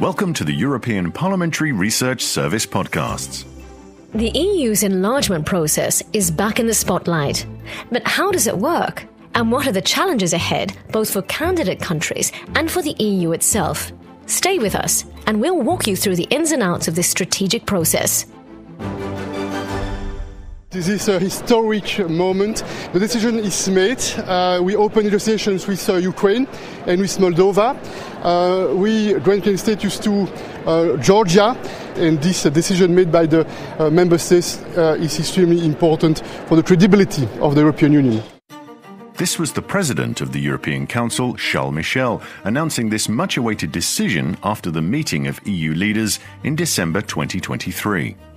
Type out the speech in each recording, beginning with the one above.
Welcome to the European Parliamentary Research Service podcasts. The EU's enlargement process is back in the spotlight. But how does it work? And what are the challenges ahead, both for candidate countries and for the EU itself? Stay with us, and we'll walk you through the ins and outs of this strategic process. This is a historic moment. The decision is made. Uh, we open negotiations with uh, Ukraine and with Moldova. Uh, we granted status to uh, Georgia, and this uh, decision made by the uh, member states is extremely important for the credibility of the European Union. This was the President of the European Council, Charles Michel, announcing this much awaited decision after the meeting of EU leaders in December 2023.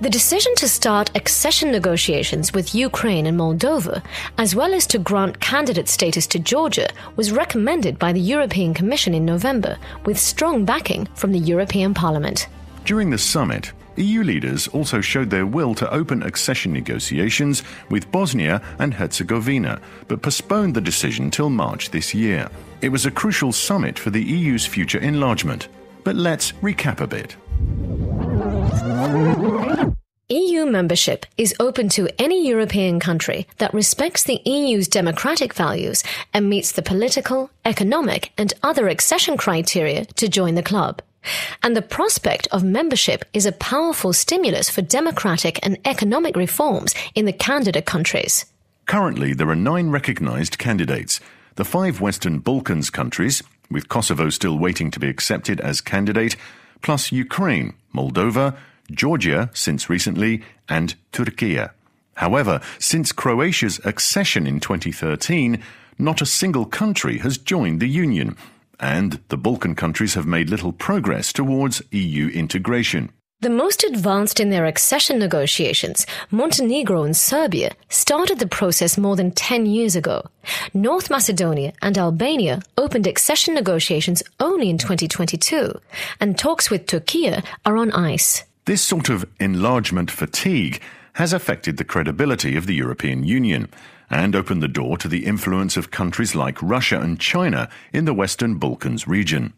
The decision to start accession negotiations with Ukraine and Moldova, as well as to grant candidate status to Georgia, was recommended by the European Commission in November, with strong backing from the European Parliament. During the summit, EU leaders also showed their will to open accession negotiations with Bosnia and Herzegovina, but postponed the decision till March this year. It was a crucial summit for the EU's future enlargement. But let's recap a bit. EU membership is open to any European country that respects the EU's democratic values and meets the political, economic, and other accession criteria to join the club. And the prospect of membership is a powerful stimulus for democratic and economic reforms in the candidate countries. Currently, there are nine recognized candidates. The five Western Balkans countries, with Kosovo still waiting to be accepted as candidate, plus Ukraine, Moldova, Georgia since recently, and Turkey. However, since Croatia's accession in 2013, not a single country has joined the Union, and the Balkan countries have made little progress towards EU integration. The most advanced in their accession negotiations, Montenegro and Serbia, started the process more than 10 years ago. North Macedonia and Albania opened accession negotiations only in 2022, and talks with Turkey are on ice. This sort of enlargement fatigue has affected the credibility of the European Union and opened the door to the influence of countries like Russia and China in the Western Balkans region.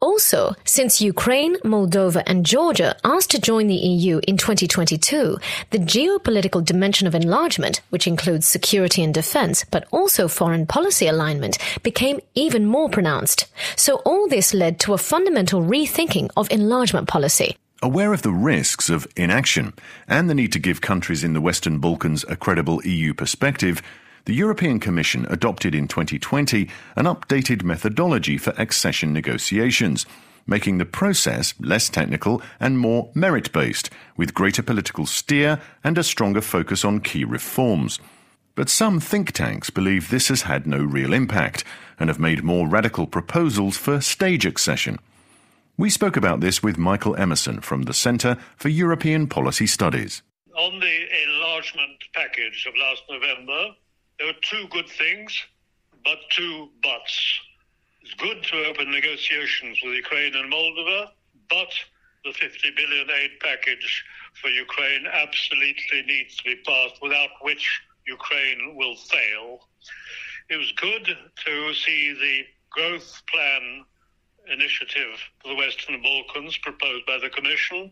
Also, since Ukraine, Moldova, and Georgia asked to join the EU in 2022, the geopolitical dimension of enlargement, which includes security and defense, but also foreign policy alignment, became even more pronounced. So all this led to a fundamental rethinking of enlargement policy. Aware of the risks of inaction and the need to give countries in the Western Balkans a credible EU perspective, the European Commission adopted in 2020 an updated methodology for accession negotiations, making the process less technical and more merit based, with greater political steer and a stronger focus on key reforms. But some think tanks believe this has had no real impact and have made more radical proposals for stage accession. We spoke about this with Michael Emerson from the Centre for European Policy Studies. On the enlargement package of last November, there were two good things, but two buts. It's good to open negotiations with Ukraine and Moldova, but the 50 billion aid package for Ukraine absolutely needs to be passed, without which Ukraine will fail. It was good to see the growth plan initiative for the Western Balkans proposed by the Commission,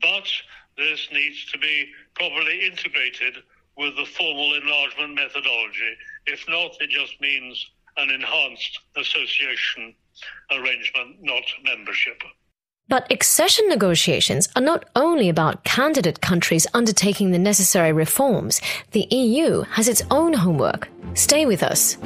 but this needs to be properly integrated with the formal enlargement methodology. If not, it just means an enhanced association arrangement, not membership. But accession negotiations are not only about candidate countries undertaking the necessary reforms. The EU has its own homework. Stay with us.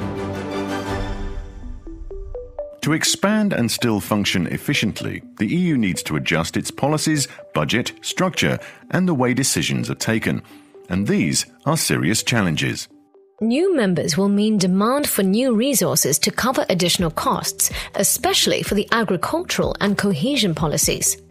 To expand and still function efficiently, the EU needs to adjust its policies, budget, structure, and the way decisions are taken. And these are serious challenges. New members will mean demand for new resources to cover additional costs, especially for the agricultural and cohesion policies.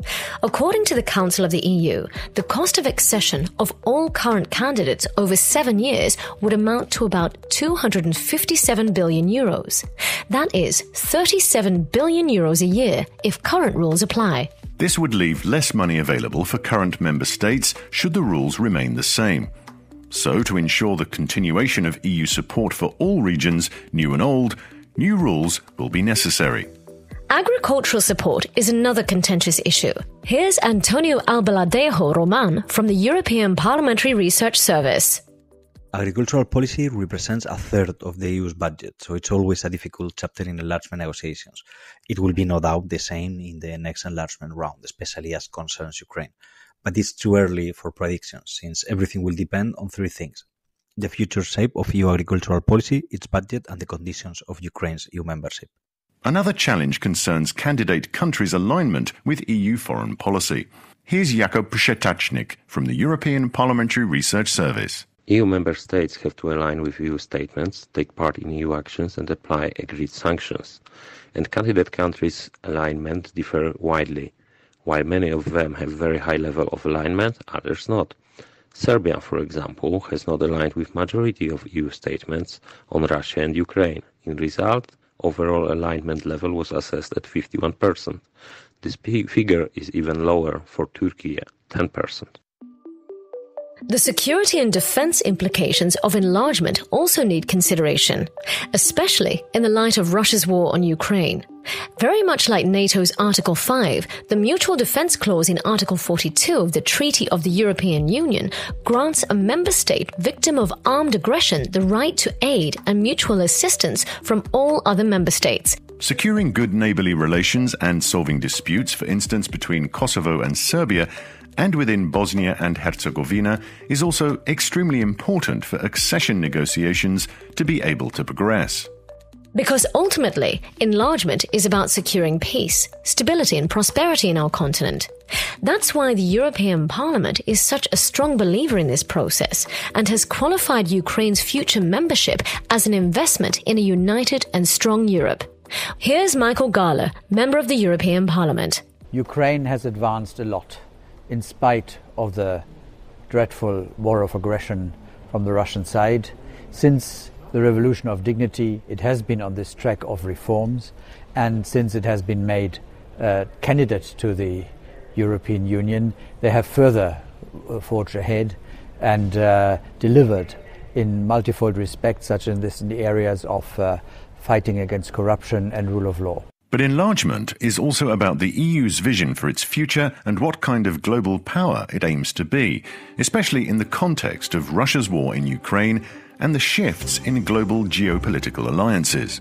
According to the Council of the EU, the cost of accession of all current candidates over seven years would amount to about 257 billion euros. That is 37 billion euros a year if current rules apply. This would leave less money available for current member states should the rules remain the same. So, to ensure the continuation of EU support for all regions, new and old, new rules will be necessary. Agricultural support is another contentious issue. Here's Antonio Albaladejo Roman from the European Parliamentary Research Service. Agricultural policy represents a third of the EU's budget, so it's always a difficult chapter in enlargement negotiations. It will be no doubt the same in the next enlargement round, especially as concerns Ukraine. But it's too early for predictions, since everything will depend on three things the future shape of EU agricultural policy, its budget, and the conditions of Ukraine's EU membership. Another challenge concerns candidate countries' alignment with EU foreign policy. Here's Jakub Przetachnik from the European Parliamentary Research Service. EU member states have to align with EU statements, take part in EU actions, and apply agreed sanctions. And candidate countries' alignment differ widely. While many of them have very high level of alignment, others not. Serbia, for example, has not aligned with majority of EU statements on Russia and Ukraine. In result, overall alignment level was assessed at 51%. This figure is even lower for Turkey, 10%. The security and defense implications of enlargement also need consideration, especially in the light of Russia's war on Ukraine. Very much like NATO's Article 5, the Mutual Defense Clause in Article 42 of the Treaty of the European Union grants a member state victim of armed aggression the right to aid and mutual assistance from all other member states. Securing good neighbourly relations and solving disputes, for instance, between Kosovo and Serbia, and within Bosnia and Herzegovina is also extremely important for accession negotiations to be able to progress. Because ultimately, enlargement is about securing peace, stability, and prosperity in our continent. That's why the European Parliament is such a strong believer in this process and has qualified Ukraine's future membership as an investment in a united and strong Europe. Here's Michael Gahler, member of the European Parliament. Ukraine has advanced a lot in spite of the dreadful war of aggression from the Russian side. Since the Revolution of Dignity, it has been on this track of reforms, and since it has been made uh, candidate to the European Union, they have further uh, forged ahead and uh, delivered in multifold respects, such as this in the areas of uh, fighting against corruption and rule of law. But enlargement is also about the EU's vision for its future and what kind of global power it aims to be, especially in the context of Russia's war in Ukraine and the shifts in global geopolitical alliances.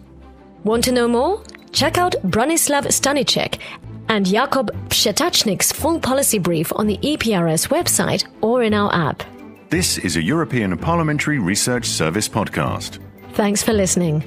Want to know more? Check out Branislav Stanicek and Jakub Przetachnik's full policy brief on the EPRS website or in our app. This is a European Parliamentary Research Service podcast. Thanks for listening.